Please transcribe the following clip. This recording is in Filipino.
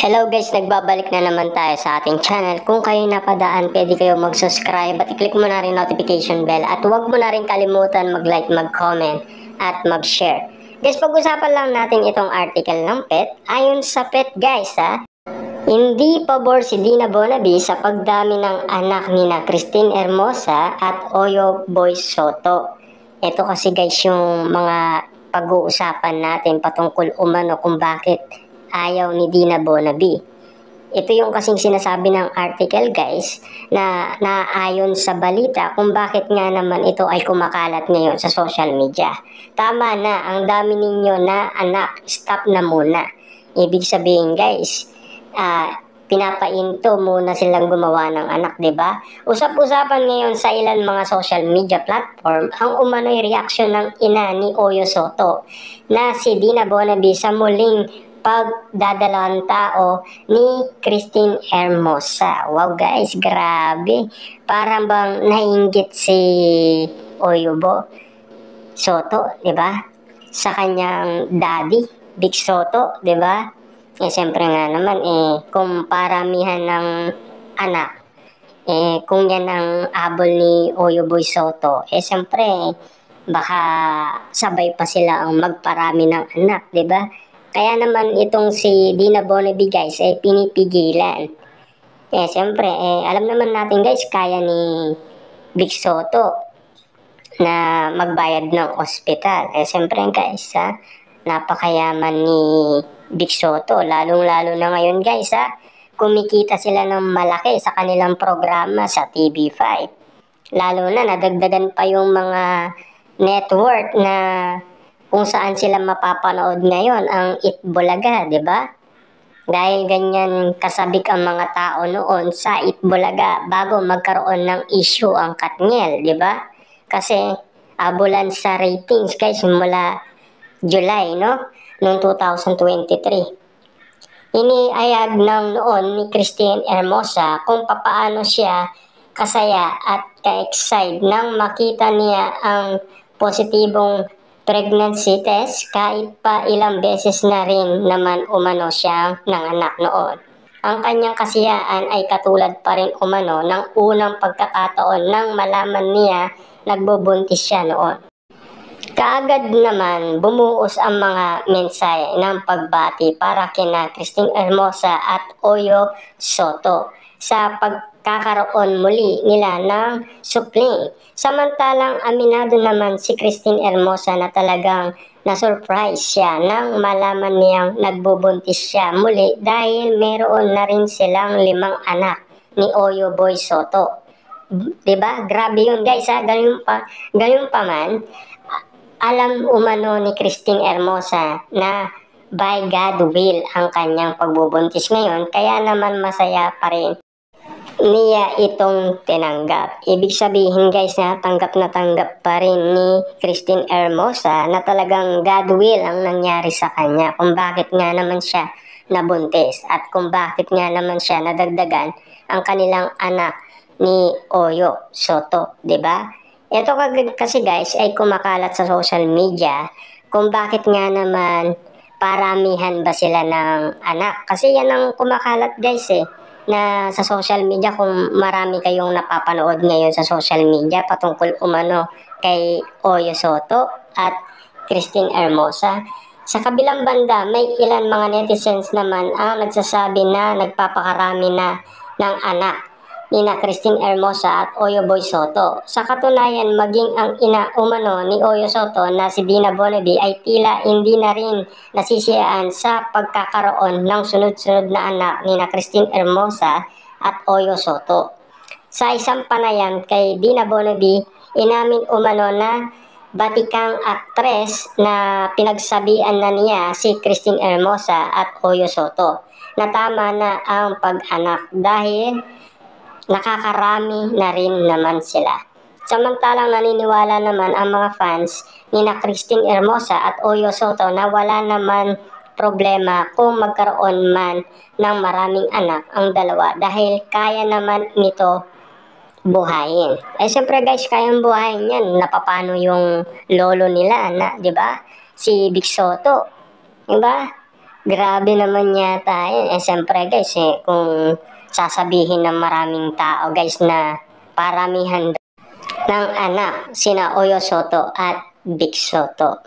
Hello guys, nagbabalik na naman tayo sa ating channel. Kung kayo napadaan, pwede kayo mag-subscribe at i-click mo na rin notification bell. At huwag mo na rin kalimutan mag-like, mag-comment at mag-share. Guys, pag-usapan lang natin itong article ng PET. Ayon sa PET guys ha, hindi pabor si Dina Bonabi sa pagdami ng anak ni na Christine Hermosa at Oyo Boy Soto. Ito kasi guys yung mga pag-uusapan natin patungkol umano kung bakit ayaw ni Dina Bonabi. Ito yung kasing sinasabi ng article guys na naayon sa balita kung bakit nga naman ito ay kumakalat ngayon sa social media. Tama na, ang dami ninyo na anak, stop na muna. Ibig sabihin guys, ah, pinapainto muna silang gumawa ng anak, ba? Usap-usapan ngayon sa ilan mga social media platform ang umano'y reaksyon ng ina ni Oyo Soto na si Dina Bonabi sa muling pagdadalawang tao ni Christine Hermosa. Wow guys, grabe. Parang bang nainggit si Oyubo Soto, di ba? Sa kanyang daddy, Big Soto, di ba? Eh, siyempre nga naman, eh, kung paramihan ng anak, eh, kung yan ang abol ni Oyuboy Soto, eh, siyempre, baka sabay pa sila ang magparami ng anak, di ba? Kaya naman itong si Dina Bonaby guys ay eh, pinipigilan. Eh siyempre, eh, alam naman natin guys, kaya ni Big Soto na magbayad ng ospital. Eh siyempre guys, ha, napakayaman ni Big Soto. Lalong-lalo na ngayon guys, ha, kumikita sila ng malaki sa kanilang programa sa TV5. Lalo na nadagdagan pa yung mga network na kung saan sila mapapanood ngayon ang Itbulaga, di ba? Dahil ganyan kasabik ang mga tao noon sa Itbulaga bago magkaroon ng issue ang Katniel, di ba? Kasi abulan sa ratings guys mula July, no? Noong 2023. Iniayag ng noon ni Christine Hermosa kung papaano siya kasaya at ka-excite nang makita niya ang positibong pregnancy test kahit pa ilang beses na rin naman umano siya ng anak noon. Ang kanyang kasiyaan ay katulad pa rin umano ng unang pagkakataon nang malaman niya nagbubuntis siya noon. Kaagad naman bumuos ang mga mensahe ng pagbati para kina Christine Hermosa at Oyo Soto sa pag kakaroon muli nila ng supling. Samantalang aminado naman si Christine Hermosa na talagang na-surprise siya nang malaman niyang nagbubuntis siya muli dahil meron na rin silang limang anak ni Oyo Boy Soto. 'Di ba? Grabe 'yun, guys, ha. Ganun pa, ganun pa man, alam umano ni Christine Hermosa na by God will ang kanyang pagbubuntis ngayon, kaya naman masaya pa rin niya itong tinanggap. Ibig sabihin guys na tanggap na tanggap pa rin ni Christine Hermosa na talagang God will ang nangyari sa kanya kung bakit nga naman siya nabuntis at kung bakit nga naman siya nadagdagan ang kanilang anak ni Oyo Soto, 'di ba? Ito kasi guys ay kumakalat sa social media kung bakit nga naman paramihan ba sila ng anak. Kasi yan ang kumakalat guys eh na sa social media kung marami kayong napapanood ngayon sa social media patungkol umano kay Oyo Soto at Christine Hermosa. Sa kabilang banda, may ilan mga netizens naman ang nagsasabi na nagpapakarami na ng anak ni na Christine Hermosa at Oyo Boy Soto. Sa katunayan, maging ang ina umano ni Oyo Soto na si Dina Bonaby ay tila hindi na rin nasisiyaan sa pagkakaroon ng sunod-sunod na anak ni na Christine Hermosa at Oyo Soto. Sa isang panayam kay Dina Bonaby, inamin umano na batikang aktres na pinagsabihan na niya si Christine Hermosa at Oyo Soto na tama na ang pag-anak dahil nakakarami na rin naman sila. Samantalang naniniwala naman ang mga fans ni na Christine Hermosa at Oyo Soto na wala naman problema kung magkaroon man ng maraming anak ang dalawa dahil kaya naman nito buhayin. Eh siyempre guys, kayang buhayin yan. Napapano yung lolo nila na, 'di ba? Si Big Soto. 'Di ba? Grabe naman yata yun. Eh, siyempre guys, eh, kung sasabihin ng maraming tao guys na paramihan ng anak, sina Oyo Soto at Vic Soto.